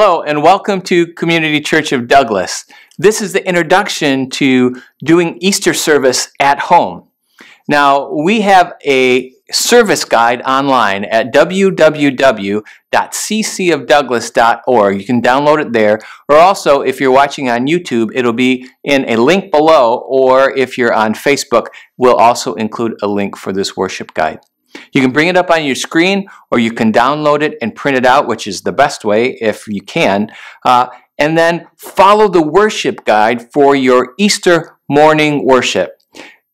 Hello, and welcome to Community Church of Douglas. This is the introduction to doing Easter service at home. Now, we have a service guide online at www.ccofdouglas.org. You can download it there, or also if you're watching on YouTube, it'll be in a link below, or if you're on Facebook, we'll also include a link for this worship guide. You can bring it up on your screen or you can download it and print it out, which is the best way if you can. Uh, and then follow the worship guide for your Easter morning worship.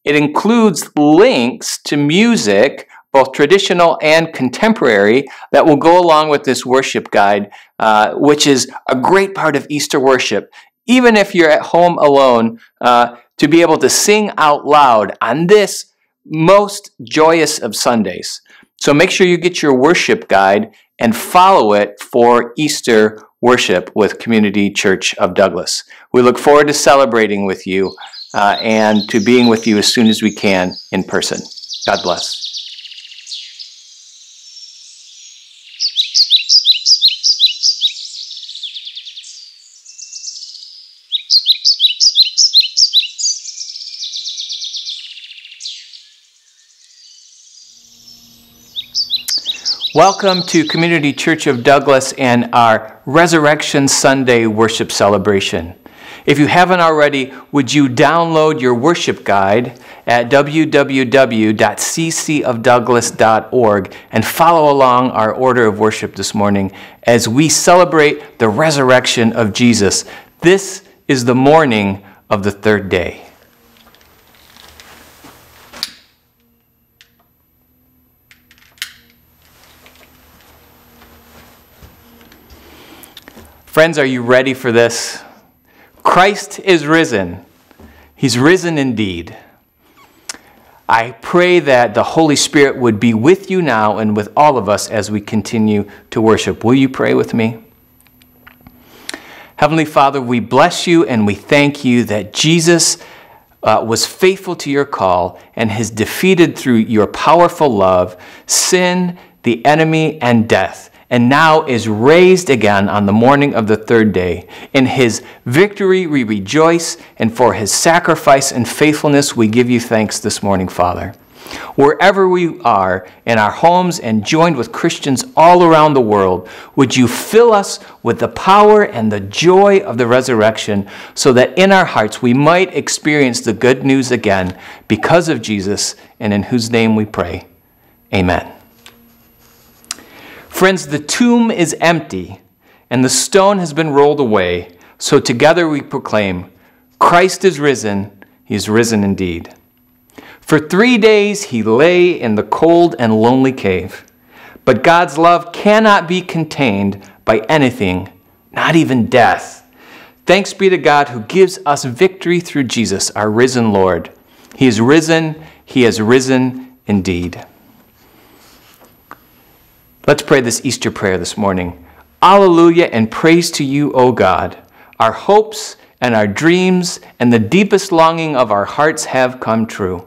It includes links to music, both traditional and contemporary, that will go along with this worship guide, uh, which is a great part of Easter worship. Even if you're at home alone, uh, to be able to sing out loud on this most joyous of Sundays. So make sure you get your worship guide and follow it for Easter worship with Community Church of Douglas. We look forward to celebrating with you uh, and to being with you as soon as we can in person. God bless. Welcome to Community Church of Douglas and our Resurrection Sunday worship celebration. If you haven't already, would you download your worship guide at www.ccofdouglas.org and follow along our order of worship this morning as we celebrate the resurrection of Jesus. This is the morning of the third day. Friends, are you ready for this? Christ is risen. He's risen indeed. I pray that the Holy Spirit would be with you now and with all of us as we continue to worship. Will you pray with me? Heavenly Father, we bless you and we thank you that Jesus uh, was faithful to your call and has defeated through your powerful love sin, the enemy, and death and now is raised again on the morning of the third day. In his victory we rejoice, and for his sacrifice and faithfulness we give you thanks this morning, Father. Wherever we are, in our homes and joined with Christians all around the world, would you fill us with the power and the joy of the resurrection so that in our hearts we might experience the good news again because of Jesus, and in whose name we pray. Amen. Friends, the tomb is empty and the stone has been rolled away. So together we proclaim Christ is risen, he is risen indeed. For three days he lay in the cold and lonely cave. But God's love cannot be contained by anything, not even death. Thanks be to God who gives us victory through Jesus, our risen Lord. He is risen, he has risen indeed. Let's pray this Easter prayer this morning. Alleluia and praise to you, O God. Our hopes and our dreams and the deepest longing of our hearts have come true.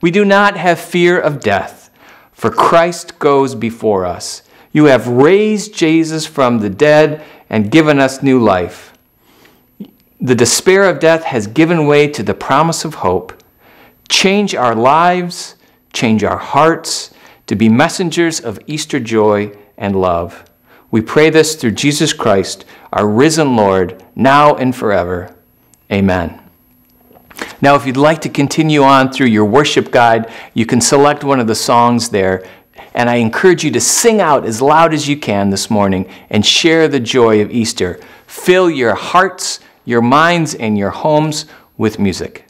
We do not have fear of death, for Christ goes before us. You have raised Jesus from the dead and given us new life. The despair of death has given way to the promise of hope. Change our lives, change our hearts, to be messengers of Easter joy and love. We pray this through Jesus Christ, our risen Lord, now and forever. Amen. Now, if you'd like to continue on through your worship guide, you can select one of the songs there. And I encourage you to sing out as loud as you can this morning and share the joy of Easter. Fill your hearts, your minds, and your homes with music.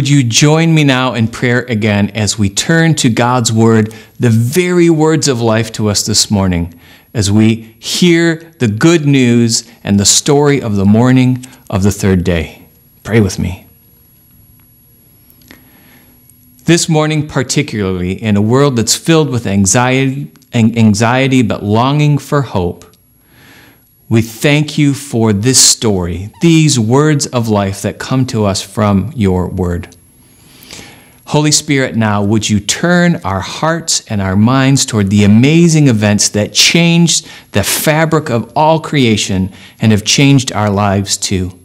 Would you join me now in prayer again as we turn to God's Word, the very words of life to us this morning, as we hear the good news and the story of the morning of the third day? Pray with me. This morning, particularly in a world that's filled with anxiety, anxiety but longing for hope, we thank you for this story, these words of life that come to us from your word. Holy Spirit, now would you turn our hearts and our minds toward the amazing events that changed the fabric of all creation and have changed our lives too?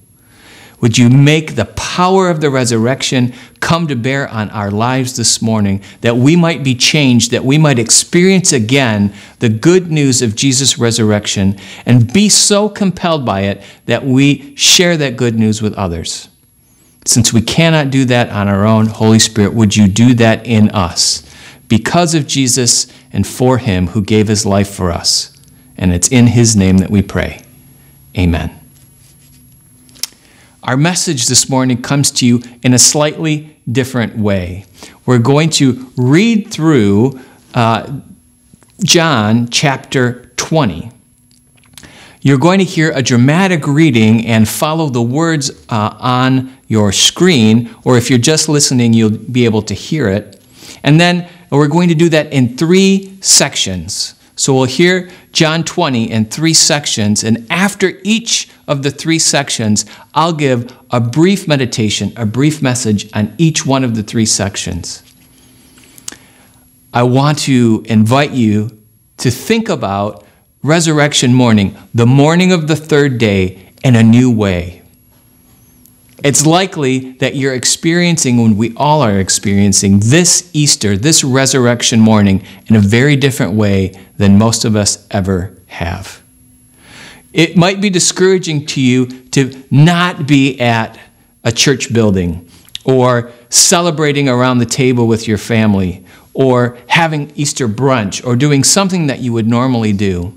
Would you make the power of the resurrection come to bear on our lives this morning that we might be changed, that we might experience again the good news of Jesus' resurrection and be so compelled by it that we share that good news with others? Since we cannot do that on our own, Holy Spirit, would you do that in us because of Jesus and for him who gave his life for us? And it's in his name that we pray. Amen. Our message this morning comes to you in a slightly different way. We're going to read through uh, John chapter 20. You're going to hear a dramatic reading and follow the words uh, on your screen, or if you're just listening, you'll be able to hear it. And then we're going to do that in three sections. So we'll hear John 20 in three sections, and after each of the three sections, I'll give a brief meditation, a brief message on each one of the three sections. I want to invite you to think about resurrection morning, the morning of the third day, in a new way. It's likely that you're experiencing, when we all are experiencing, this Easter, this resurrection morning, in a very different way than most of us ever have. It might be discouraging to you to not be at a church building or celebrating around the table with your family or having Easter brunch or doing something that you would normally do.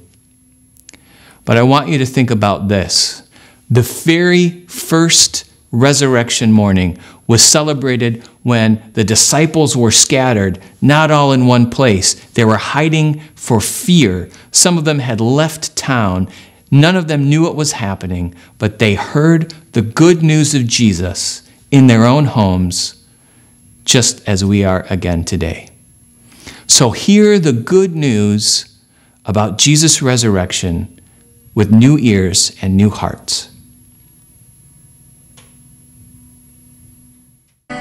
But I want you to think about this. The very first resurrection morning was celebrated when the disciples were scattered, not all in one place. They were hiding for fear. Some of them had left town. None of them knew what was happening, but they heard the good news of Jesus in their own homes, just as we are again today. So, hear the good news about Jesus' resurrection with new ears and new hearts.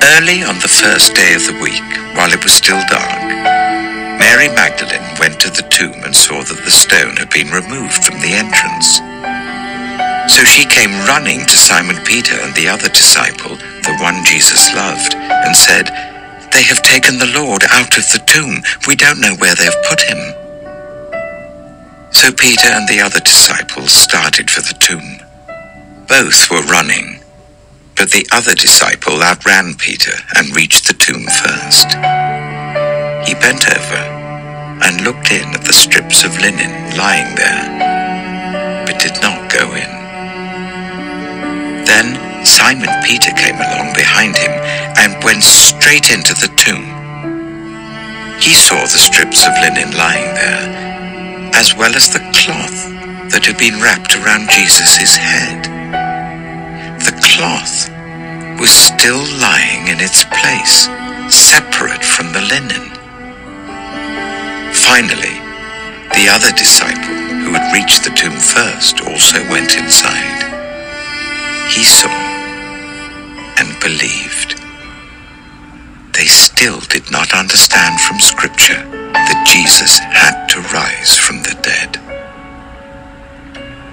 Early on the first day of the week, while it was still dark, Mary Magdalene went to the tomb and saw that the stone had been removed from the entrance. So she came running to Simon Peter and the other disciple, the one Jesus loved, and said, They have taken the Lord out of the tomb. We don't know where they have put him. So Peter and the other disciples started for the tomb. Both were running but the other disciple outran Peter and reached the tomb first. He bent over and looked in at the strips of linen lying there, but did not go in. Then Simon Peter came along behind him and went straight into the tomb. He saw the strips of linen lying there, as well as the cloth that had been wrapped around Jesus' head cloth was still lying in its place, separate from the linen. Finally, the other disciple, who had reached the tomb first, also went inside. He saw and believed. They still did not understand from Scripture that Jesus had to rise from the dead.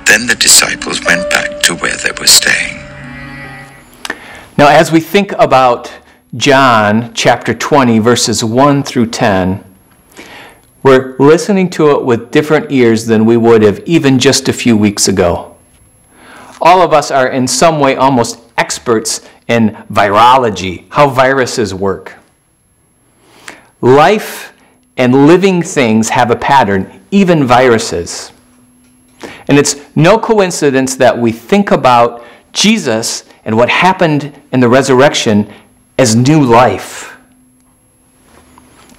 Then the disciples went back to where they were staying. Now, as we think about John chapter 20, verses 1 through 10, we're listening to it with different ears than we would have even just a few weeks ago. All of us are in some way almost experts in virology, how viruses work. Life and living things have a pattern, even viruses. And it's no coincidence that we think about Jesus and what happened in the resurrection as new life.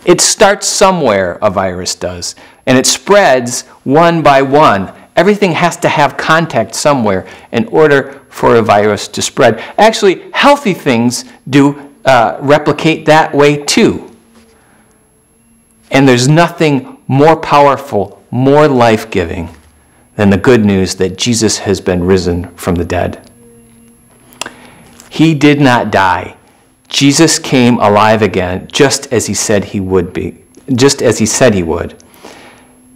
It starts somewhere, a virus does, and it spreads one by one. Everything has to have contact somewhere in order for a virus to spread. Actually, healthy things do uh, replicate that way too. And there's nothing more powerful, more life giving than the good news that Jesus has been risen from the dead. He did not die. Jesus came alive again just as he said he would be, just as he said he would.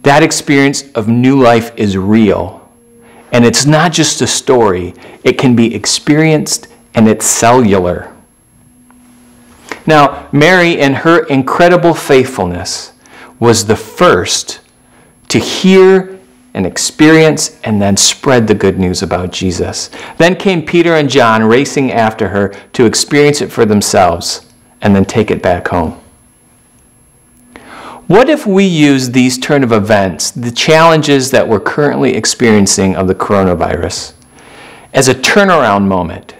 That experience of new life is real. And it's not just a story, it can be experienced and it's cellular. Now, Mary, in her incredible faithfulness, was the first to hear and experience and then spread the good news about Jesus. Then came Peter and John racing after her to experience it for themselves and then take it back home. What if we use these turn of events, the challenges that we're currently experiencing of the coronavirus, as a turnaround moment?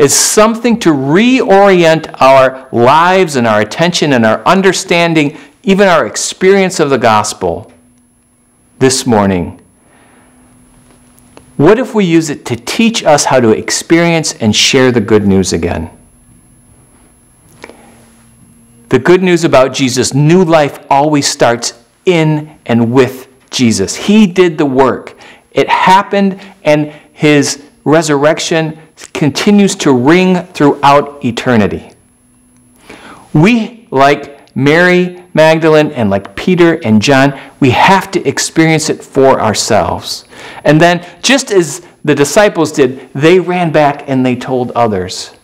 As something to reorient our lives and our attention and our understanding, even our experience of the gospel this morning. What if we use it to teach us how to experience and share the good news again? The good news about Jesus, new life always starts in and with Jesus. He did the work. It happened, and his resurrection continues to ring throughout eternity. We, like Mary Magdalene and like Peter and John, we have to experience it for ourselves. And then, just as the disciples did, they ran back and they told others.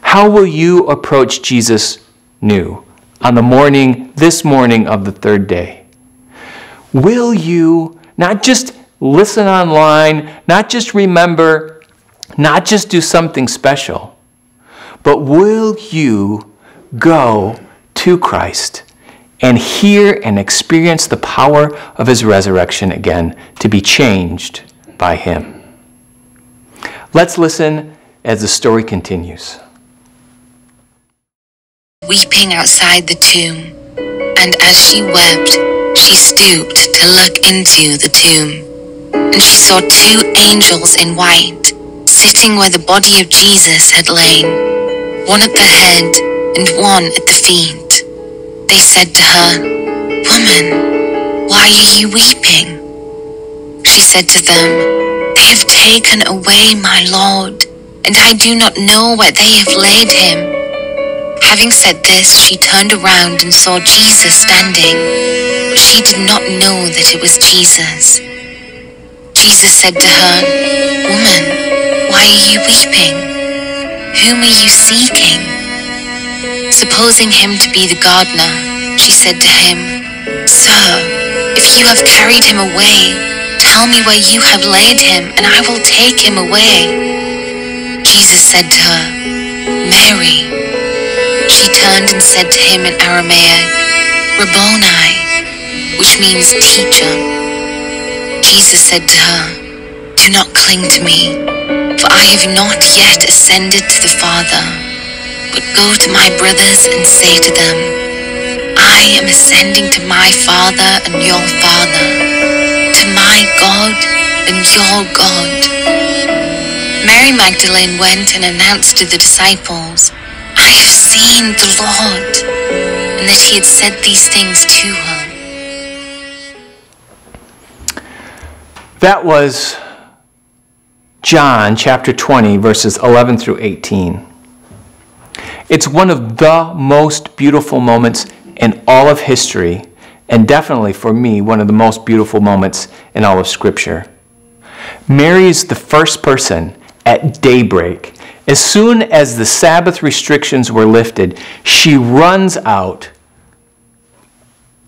How will you approach Jesus new on the morning, this morning of the third day? Will you not just listen online, not just remember, not just do something special, but will you go to Christ and hear and experience the power of his resurrection again to be changed by him. Let's listen as the story continues. Weeping outside the tomb, and as she wept, she stooped to look into the tomb. And she saw two angels in white, sitting where the body of Jesus had lain, one at the head and one at the feet. They said to her, Woman, why are you weeping? She said to them, They have taken away my Lord, and I do not know where they have laid him. Having said this, she turned around and saw Jesus standing, she did not know that it was Jesus. Jesus said to her, Woman, why are you weeping? Whom are you seeking? Supposing him to be the gardener, she said to him, Sir, if you have carried him away, tell me where you have laid him, and I will take him away. Jesus said to her, Mary. She turned and said to him in Aramaic, Rabboni, which means teacher. Jesus said to her, Do not cling to me, for I have not yet ascended to the Father but go to my brothers and say to them, I am ascending to my Father and your Father, to my God and your God. Mary Magdalene went and announced to the disciples, I have seen the Lord, and that he had said these things to her. That was John chapter 20, verses 11 through 18. It's one of the most beautiful moments in all of history, and definitely for me, one of the most beautiful moments in all of Scripture. Mary is the first person at daybreak. As soon as the Sabbath restrictions were lifted, she runs out,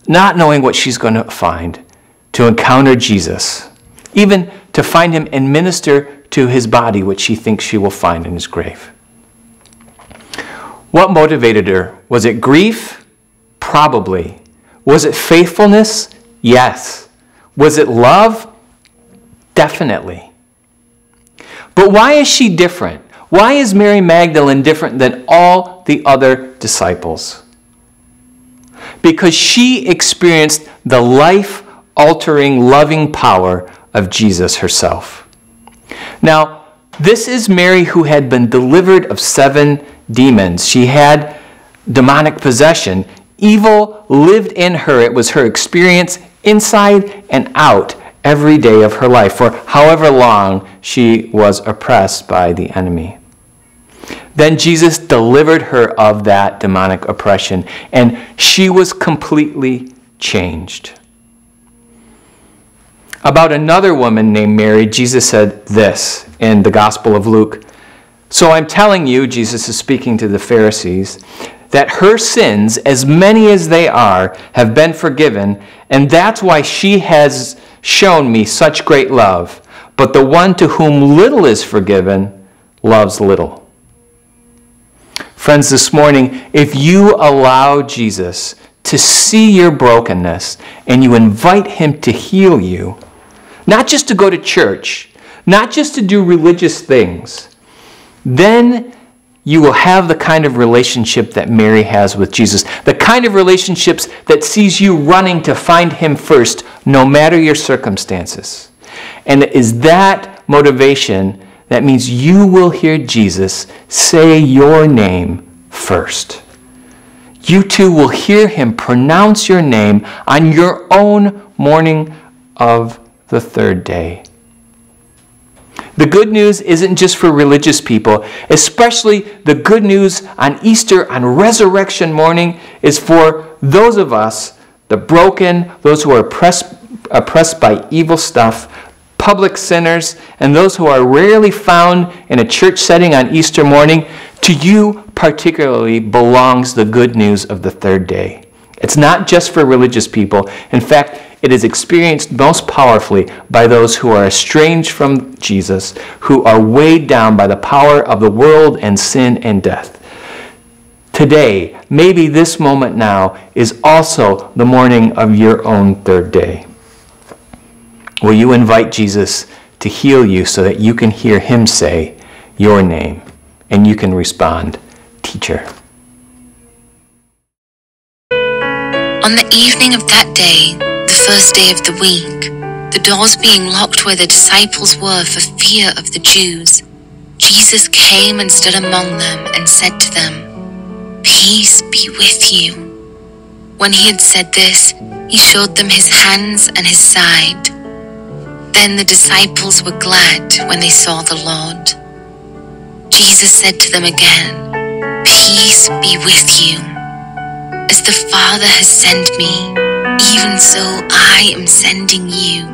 not knowing what she's going to find, to encounter Jesus, even to find him and minister to his body, which she thinks she will find in his grave. What motivated her? Was it grief? Probably. Was it faithfulness? Yes. Was it love? Definitely. But why is she different? Why is Mary Magdalene different than all the other disciples? Because she experienced the life altering, loving power of Jesus herself. Now, this is Mary who had been delivered of seven demons. She had demonic possession. Evil lived in her. It was her experience inside and out every day of her life for however long she was oppressed by the enemy. Then Jesus delivered her of that demonic oppression, and she was completely changed. About another woman named Mary, Jesus said this in the Gospel of Luke. So I'm telling you, Jesus is speaking to the Pharisees, that her sins, as many as they are, have been forgiven, and that's why she has shown me such great love. But the one to whom little is forgiven loves little. Friends, this morning, if you allow Jesus to see your brokenness and you invite him to heal you, not just to go to church, not just to do religious things, then you will have the kind of relationship that Mary has with Jesus. The kind of relationships that sees you running to find Him first, no matter your circumstances. And it is that motivation that means you will hear Jesus say your name first. You too will hear Him pronounce your name on your own morning of the third day. The good news isn't just for religious people, especially the good news on Easter, on resurrection morning, is for those of us, the broken, those who are oppressed, oppressed by evil stuff, public sinners, and those who are rarely found in a church setting on Easter morning. To you, particularly, belongs the good news of the third day. It's not just for religious people. In fact, it is experienced most powerfully by those who are estranged from Jesus, who are weighed down by the power of the world and sin and death. Today, maybe this moment now, is also the morning of your own third day. Will you invite Jesus to heal you so that you can hear him say your name and you can respond, Teacher? On the evening of that day, the first day of the week, the doors being locked where the disciples were for fear of the Jews, Jesus came and stood among them and said to them, Peace be with you. When he had said this, he showed them his hands and his side. Then the disciples were glad when they saw the Lord. Jesus said to them again, Peace be with you. As the Father has sent me, even so I am sending you.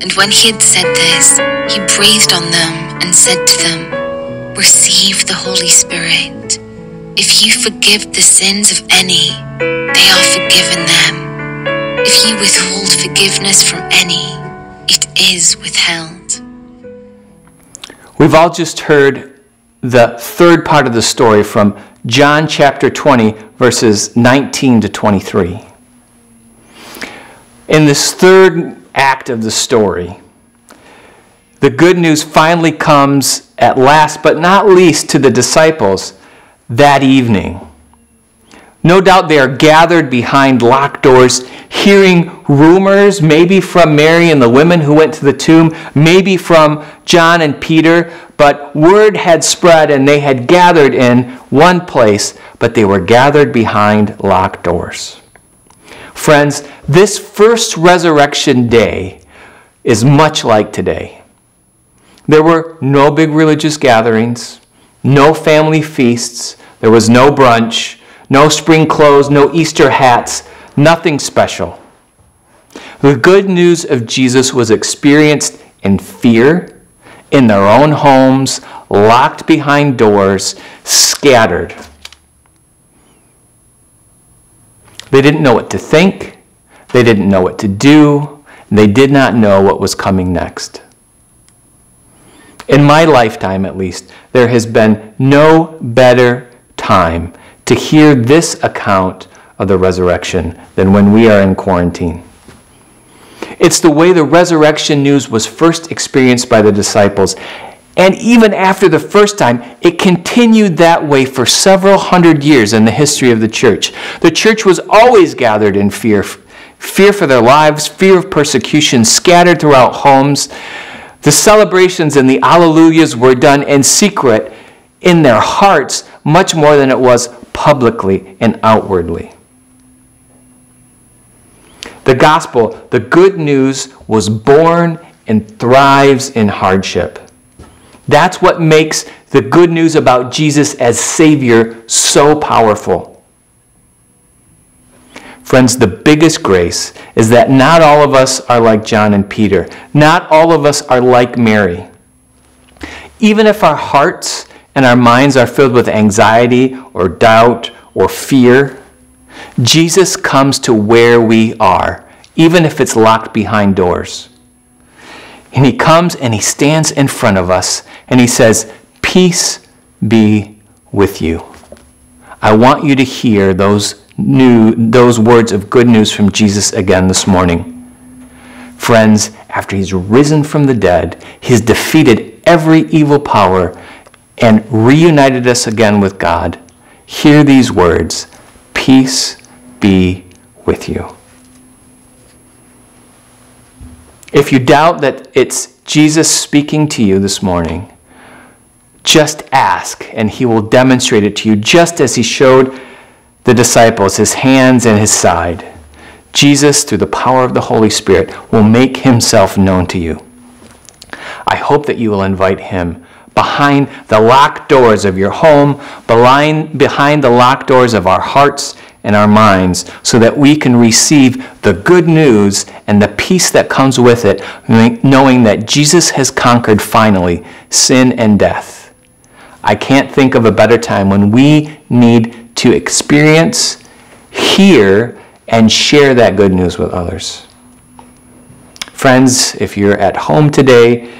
And when he had said this, he breathed on them and said to them, Receive the Holy Spirit. If you forgive the sins of any, they are forgiven them. If you withhold forgiveness from any, it is withheld. We've all just heard the third part of the story from John chapter 20, verses 19 to 23 in this third act of the story, the good news finally comes at last, but not least, to the disciples that evening. No doubt they are gathered behind locked doors, hearing rumors, maybe from Mary and the women who went to the tomb, maybe from John and Peter, but word had spread and they had gathered in one place, but they were gathered behind locked doors. Friends, this first resurrection day is much like today. There were no big religious gatherings, no family feasts, there was no brunch, no spring clothes, no Easter hats, nothing special. The good news of Jesus was experienced in fear, in their own homes, locked behind doors, scattered They didn't know what to think, they didn't know what to do, they did not know what was coming next. In my lifetime, at least, there has been no better time to hear this account of the resurrection than when we are in quarantine. It's the way the resurrection news was first experienced by the disciples. And even after the first time, it continued that way for several hundred years in the history of the church. The church was always gathered in fear fear for their lives, fear of persecution scattered throughout homes. The celebrations and the alleluias were done in secret in their hearts much more than it was publicly and outwardly. The gospel, the good news, was born and thrives in hardship. That's what makes the good news about Jesus as Savior so powerful. Friends, the biggest grace is that not all of us are like John and Peter. Not all of us are like Mary. Even if our hearts and our minds are filled with anxiety or doubt or fear, Jesus comes to where we are, even if it's locked behind doors. And he comes and he stands in front of us and he says, Peace be with you. I want you to hear those new those words of good news from Jesus again this morning. Friends, after he's risen from the dead, he's defeated every evil power and reunited us again with God. Hear these words Peace be with you. If you doubt that it's Jesus speaking to you this morning, just ask and he will demonstrate it to you, just as he showed the disciples his hands and his side. Jesus, through the power of the Holy Spirit, will make himself known to you. I hope that you will invite him behind the locked doors of your home, behind, the locked doors of our hearts and our minds so that we can receive the good news and the peace that comes with it, knowing that Jesus has conquered finally sin and death. I can't think of a better time when we need to experience, hear, and share that good news with others. Friends, if you're at home today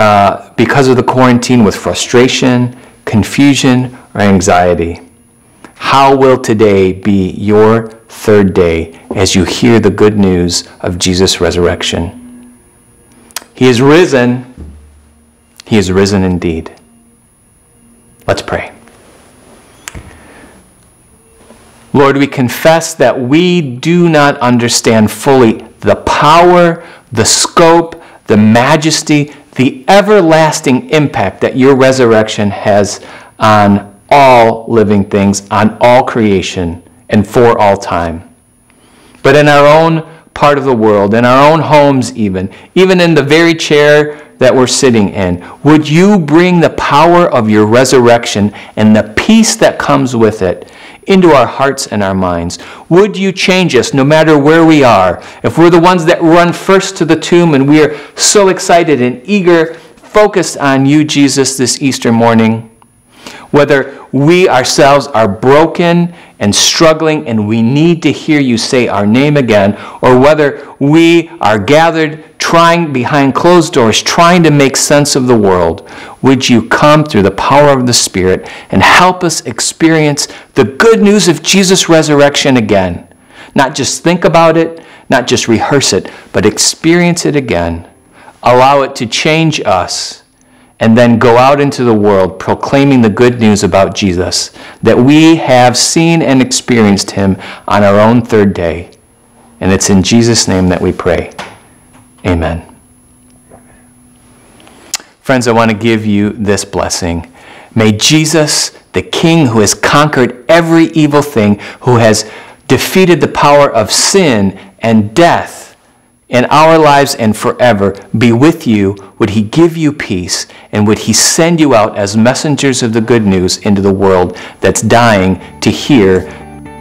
uh, because of the quarantine with frustration, confusion, or anxiety, how will today be your third day as you hear the good news of Jesus' resurrection? He is risen. He is risen indeed. Let's pray. Lord, we confess that we do not understand fully the power, the scope, the majesty, the everlasting impact that your resurrection has on all living things, on all creation, and for all time. But in our own part of the world, in our own homes, even, even in the very chair that we're sitting in, would you bring the power of your resurrection and the peace that comes with it into our hearts and our minds? Would you change us no matter where we are? If we're the ones that run first to the tomb and we are so excited and eager, focused on you, Jesus, this Easter morning, whether we ourselves are broken and struggling and we need to hear you say our name again, or whether we are gathered trying behind closed doors, trying to make sense of the world, would you come through the power of the Spirit and help us experience the good news of Jesus' resurrection again? Not just think about it, not just rehearse it, but experience it again. Allow it to change us and then go out into the world proclaiming the good news about Jesus, that we have seen and experienced him on our own third day. And it's in Jesus' name that we pray. Amen. Friends, I want to give you this blessing. May Jesus, the King who has conquered every evil thing, who has defeated the power of sin and death, in our lives and forever be with you, would He give you peace, and would He send you out as messengers of the good news into the world that's dying to hear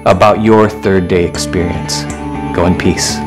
about your third day experience. Go in peace.